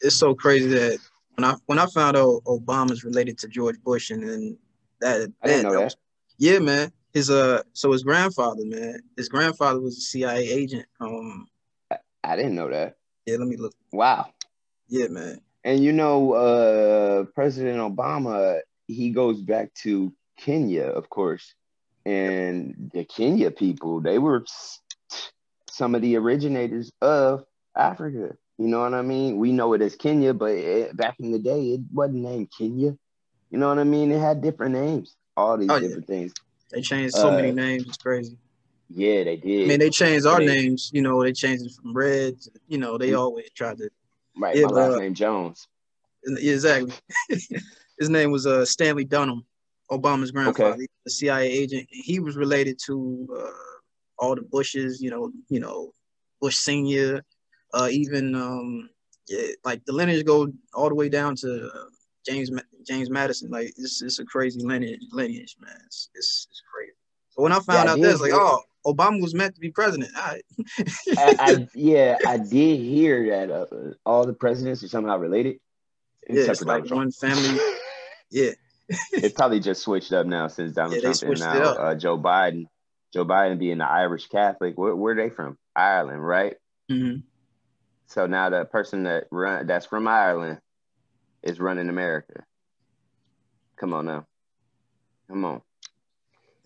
It's so crazy that when I when I found out Obama's related to George Bush and then that I didn't know that. that. Was, yeah, man. His uh so his grandfather, man, his grandfather was a CIA agent. Um I, I didn't know that. Yeah, let me look. Wow. Yeah, man. And you know, uh President Obama, he goes back to Kenya, of course. And the Kenya people, they were some of the originators of Africa. You know what I mean? We know it as Kenya, but it, back in the day, it wasn't named Kenya. You know what I mean? It had different names, all these oh, different yeah. things. They changed so uh, many names. It's crazy. Yeah, they did. I mean, they changed our they, names. You know, they changed it from Red. You know, they mm-hmm. always tried to. Right. Yeah, my last uh, name Jones. Exactly. His name was uh, Stanley Dunham, Obama's grandfather, okay. the CIA agent. He was related to uh, all the Bushes. You know, you know, Bush Senior, uh, even um, yeah, like the lineage go all the way down to uh, James James Madison. Like it's it's a crazy lineage lineage, man. It's it's, it's crazy. So when I found yeah, out this, like, oh, Obama was meant to be president. I, I, yeah, I did hear that uh, all the presidents are somehow related. Yeah, it's like one family. yeah. it's probably just switched up now since Donald yeah, Trump and now uh, Joe Biden. Joe Biden being the Irish Catholic. Where, where are they from? Ireland, right? Mm-hmm. So now the person that run that's from Ireland is running America. Come on now, come on.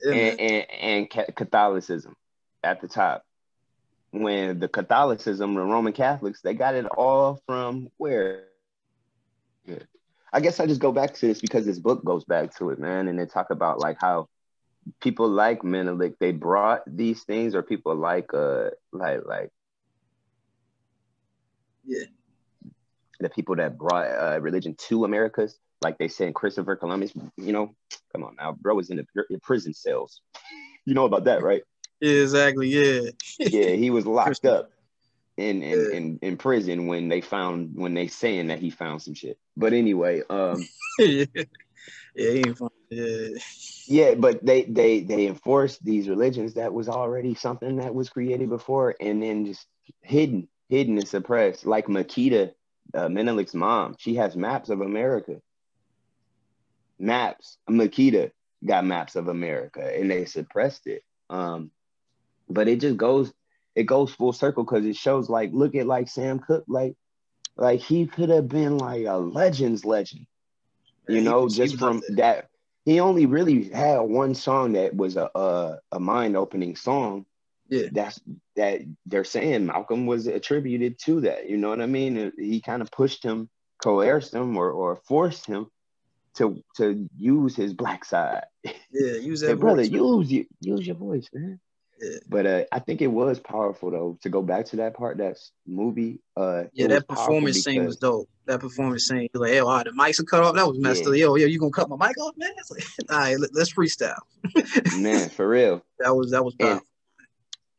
Yeah, and, and, and Catholicism at the top. When the Catholicism, the Roman Catholics, they got it all from where? I guess I just go back to this because this book goes back to it, man, and they talk about like how people like Menelik they brought these things, or people like uh like like yeah the people that brought uh, religion to Americas, like they said Christopher Columbus. You know, come on now, bro was in the prison cells. You know about that, right? Yeah, exactly. Yeah. yeah, he was locked up in in, yeah. in in prison when they found when they saying that he found some shit. But anyway, um yeah, yeah, yeah. Yeah, but they they they enforced these religions that was already something that was created before and then just hidden, hidden and suppressed. Like Makeda, uh, Menelik's mom, she has maps of America. Maps. Makeda got maps of America and they suppressed it. Um, but it just goes it goes full circle because it shows like look at like Sam Cooke, like like he could have been like a legends legend, you know, just from that. He only really had one song that was a a, a mind opening song. Yeah, that's that they're saying Malcolm was attributed to that. You know what I mean? He kind of pushed him, coerced him, or or forced him to to use his black side. Yeah, use that hey, brother. Use you use your voice, man. But uh, I think it was powerful though to go back to that part. That's movie. Uh, yeah, that performance because... scene was dope. That performance scene, like, hey, oh, the mics are cut off. That was messed yeah. up. Yo, yo, you gonna cut my mic off, man? It's like, all right, let's freestyle. man, for real. That was that was powerful.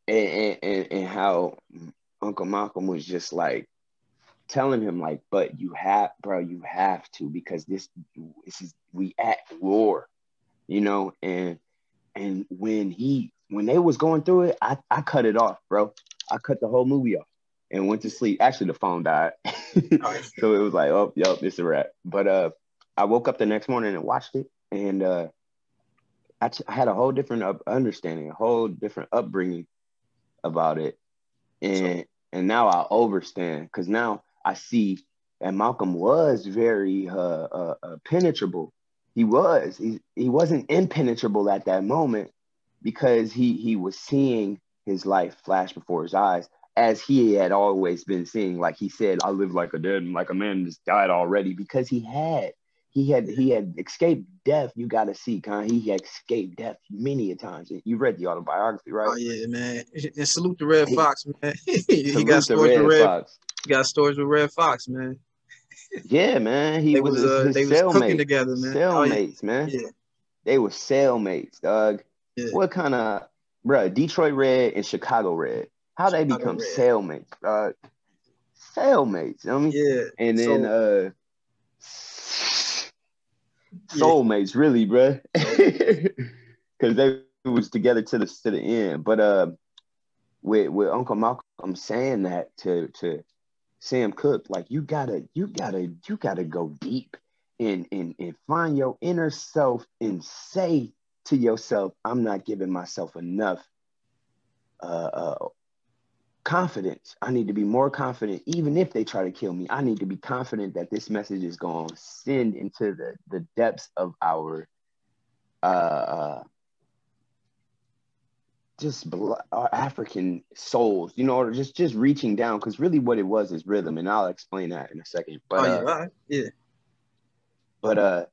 And, and, and and how Uncle Malcolm was just like telling him like, but you have, bro, you have to because this this is we at war, you know, and and when he when they was going through it, I, I cut it off, bro. I cut the whole movie off and went to sleep. Actually, the phone died. so it was like, oh, yep, it's a wrap. But uh, I woke up the next morning and watched it. And uh, I, t- I had a whole different understanding, a whole different upbringing about it. And so, and now I overstand because now I see that Malcolm was very uh, uh, uh, penetrable. He was. He, he wasn't impenetrable at that moment, because he he was seeing his life flash before his eyes as he had always been seeing. Like he said i live like a dead like a man just died already because he had he had he had escaped death. You got to see kind he had escaped death many a times. You read the autobiography right? Oh yeah man. And salute the red fox man. He got stories with red fox. He got stories with red fox man. Yeah man. He was, was uh, they was cooking together man. Cellmates oh, yeah. man. Yeah. They were cellmates dog yeah. What kind of, bro? Detroit Red and Chicago Red. How they become Red. cellmates? Uh, cellmates. You know what I mean? Yeah. And then so, uh, soulmates, yeah. really, bro. Because they was together to the to the end. But uh, with with Uncle Malcolm saying that to to Sam Cooke, like you gotta you gotta you gotta go deep and and and find your inner self and say to yourself, I'm not giving myself enough uh, uh, confidence. I need to be more confident, even if they try to kill me. I need to be confident that this message is going to send into the, the depths of our uh, uh just our African souls, you know, or just just reaching down. Because really, what it was is rhythm, and I'll explain that in a second. But oh, yeah, uh, yeah. But uh,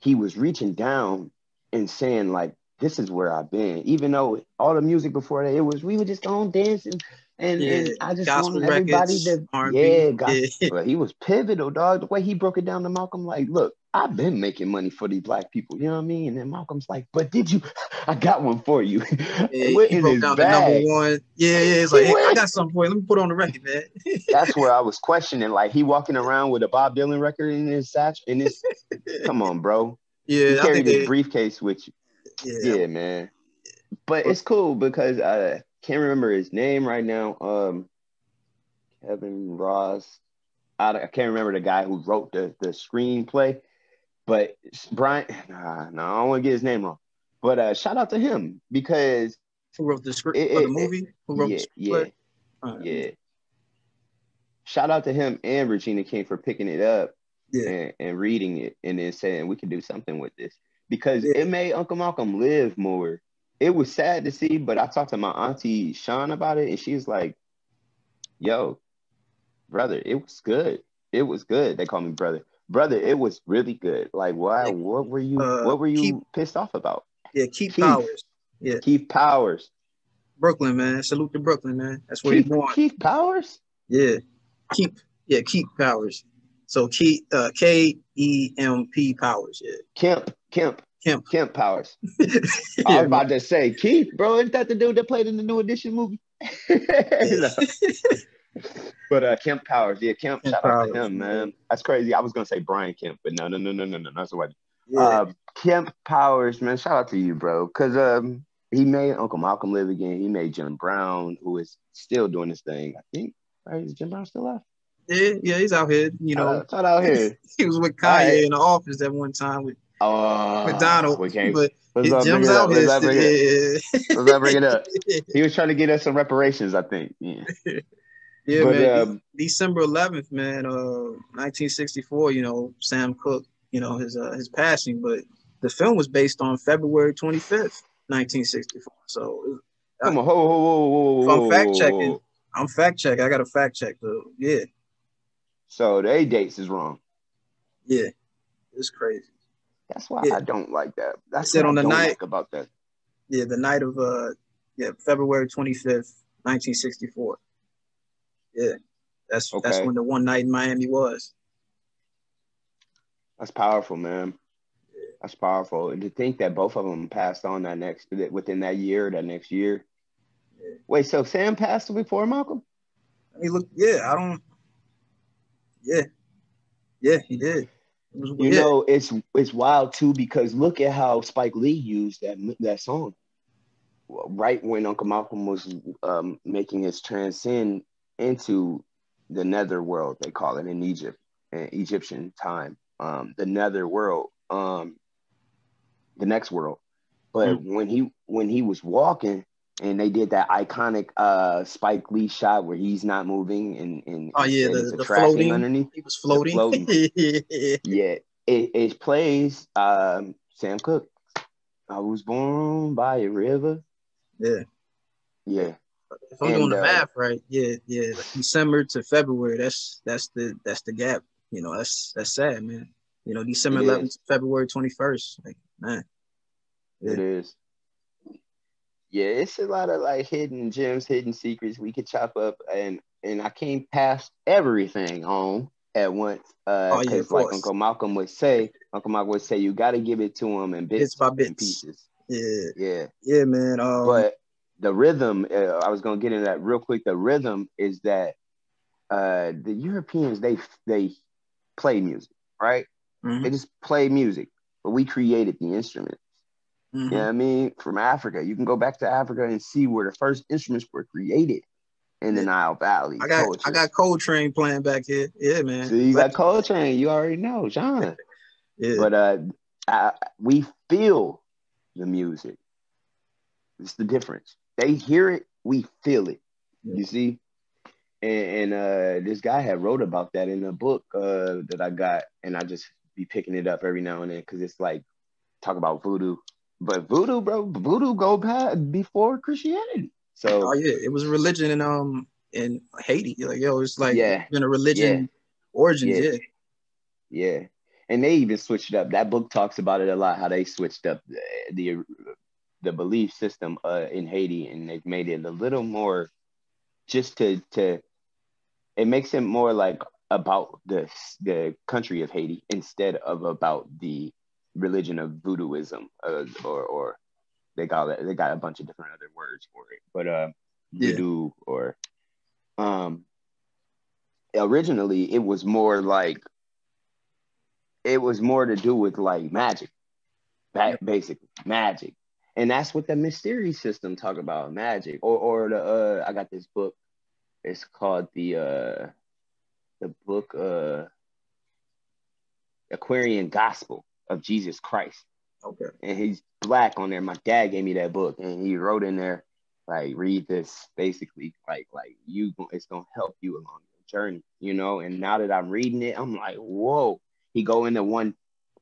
he was reaching down and saying like this is where I've been. Even though all the music before that, it was we were just on dancing. And, yeah, and I just wanted everybody to R&B, yeah, gospel. Yeah. But he was pivotal, dog. The way he broke it down to Malcolm, like, look, I've been making money for these black people. You know what I mean? And then Malcolm's like, but did you? I got one for you. Yeah, he broke down bag. the number one. Yeah, yeah. It's like, hey, I got something for you. Let me put on the record, man. That's where I was questioning. Like, he walking around with a Bob Dylan record in his satch. In his, come on, bro. Yeah, you carry this briefcase with you. Yeah. yeah, man. But it's cool because I can't remember his name right now. Um, Kevin Ross. I, I can't remember the guy who wrote the the screenplay, but Brian. Nah, no, I don't want to get his name wrong. But uh, shout out to him because who wrote the script it, for the movie? Who wrote yeah, the Yeah, right. yeah. Shout out to him and Regina King for picking it up yeah. and, and, reading it and then saying we can do something with this because yeah. it made Uncle Malcolm live more. It was sad to see, but I talked to my auntie Sean about it, and she's like, "Yo, brother, it was good. It was good." They call me brother, brother, it was really good. Like, why? What were you? Uh, what were you Keith- pissed off about? Yeah, Keith, Keith. Powers. Yeah, Keith Powers. Brooklyn, man. Salute to Brooklyn, man. That's where Keith, he's born. Keith Powers. Yeah, Keith. Yeah, Keith Powers. So Keith, uh, K E M P Powers. Yeah, Kemp. Kemp. Kemp. Kemp Powers. I was about to say Keith, bro. Isn't that the dude that played in the New Edition movie? But uh, Kemp Powers, yeah, Kemp. Kemp shout out to him, man. That's crazy. I was gonna say Brian Kemp, but no, no, no, no, no, no. That's what. yeah. Uh, Kemp Powers, man. Shout out to you, bro, because um, he made Uncle Malcolm live again. He made Jim Brown, who is still doing this thing. I think. Right? Is Jim Brown still alive? Yeah, yeah, he's out here. You know, uh, shout out here. he was with Kanye Alright. in the office at one time with, with Donald. We can't. but Let's not bring it up. out Let's here. not bring it. Yeah. Let's not bring it up. He was trying to get us some reparations, I think. Yeah. Yeah, But, man. um, December 11th, man, uh, 1964. You know, Sam Cooke. You know his uh, his passing, but the film was based on February 25th, 1964. So Come on, ho, ho, ho, ho, ho, If I'm fact checking. I'm fact check. I got to fact check though. Yeah, So the A dates is wrong. yeah, it's crazy. That's why Yeah. I don't like that. That's said on the night- like about that. Yeah, the night of uh, yeah, February 25th, 1964. Yeah, that's that's when the one night in Miami was. That's powerful, man. That's powerful. And to think that both of them passed on that next within that year, that next year. Yeah. Wait, so Sam passed before Malcolm? I mean, look, yeah, I don't. Yeah, yeah, he did. It was, You yeah. know, it's it's wild too because look at how Spike Lee used that that song. Right when Uncle Malcolm was um, making his transcend into the nether world, they call it in Egypt, in Egyptian time, um, the nether world, um, the next world. But when he when he was walking and they did that iconic uh, Spike Lee shot where he's not moving and and Oh, yeah, and the- the floating. underneath he was floating. floating. yeah, it, it plays um, Sam Cooke. I was born by a river. yeah. Yeah, If I'm doing And, the uh, math right, yeah, yeah, like December to February. That's that's the that's the gap. You know, that's that's sad, man. You know, December 11th to February 21st. Like, man, it Yeah. is. Yeah, it's a lot of like hidden gems, hidden secrets we could chop up, and and I came past everything on at once. Uh, Oh, yeah, like course. Uncle Malcolm would say, Uncle Malcolm would say, you got to give it to him and bits, Bits by and bits. pieces. yeah, Yeah, yeah, man. Um, but the rhythm, uh, I was gonna get into that real quick. The rhythm is that uh, the Europeans they they play music, right? mhm, They just play music, but we created the instruments. Mhm. You know what I mean? From Africa, you can go back to Africa and see where the first instruments were created in the Nile Valley. I got I got Coltrane playing back here. Yeah, man. So you got Coltrane. You already know, John. yeah, But uh, I, we feel the music. It's the difference. They hear it, we feel it. Yeah. You see? And, and uh, this guy had wrote about that in a book uh, that I got, and I just be picking it up every now and then because it's like talk about voodoo. But voodoo, bro, voodoo go back before Christianity. So oh yeah, it was a religion in um in Haiti. Like yo, it's like Yeah. been a religion origins. Yeah. Yeah. Yeah, and they even switched it up. That book talks about it a lot. How they switched up the the, the belief system uh, in Haiti, and they've made it a little more just to to. It makes it more like about the the country of Haiti instead of about the religion of voodooism, uh, or or they got it. They got a bunch of different other words for it, but uh, Yeah. voodoo or um. Originally, it was more like it was more to do with like magic, ba- basically magic, and that's what the mystery system talk about magic. Or or the uh, I got this book. It's called the uh, the book uh, Aquarian Gospel of Jesus Christ, Okay. and he's black on there. My dad gave me that book, and he wrote in there like read this basically like like you it's gonna help you along your journey, you know. And now that I'm reading it, I'm like, whoa. He go into one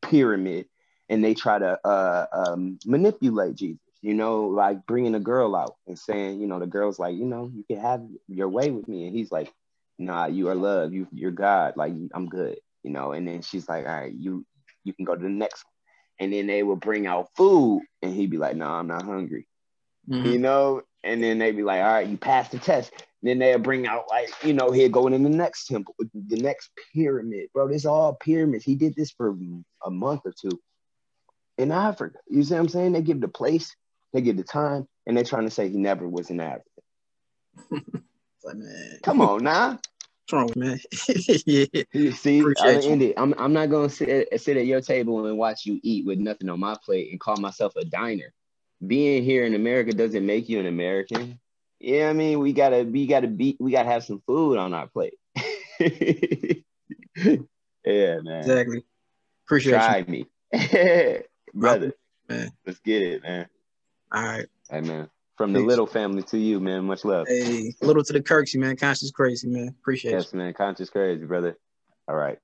pyramid and they try to uh, um, manipulate Jesus, you know, like bringing a girl out and saying, you know, the girl's like, you know, you can have your way with me, and he's like, nah, you are love, you you're God, like I'm good, you know, and then she's like, all right, you you can go to the next one. And then they would bring out food and he'd be like, no, I'm not hungry. Mm-hmm. You know, and then they'd be like, all right, you passed the test. And Then they'll bring out like, you know, he'll go in the next temple, the next pyramid. Bro, this all pyramids. He did this for a month or two in Africa. You see what I'm saying? They give the place, they give the time, and they're trying to say he never was in Africa. like, man. Come on now. What's wrong, man? yeah. See, I I'm, I'm not gonna sit sit at your table and watch you eat with nothing on my plate and call myself a diner. Being here in America doesn't make you an American. Yeah, I mean, we gotta we gotta be we gotta have some food on our plate. yeah, man. Exactly. Appreciate Try you. me. Brother. Man. Let's get it, man. All right. Hey man. From the little family to you, man. Much love. Hey, little to the Kirksey, man. Conscious crazy, man. Appreciate yes, you. Yes, man. Conscious crazy, brother. All right.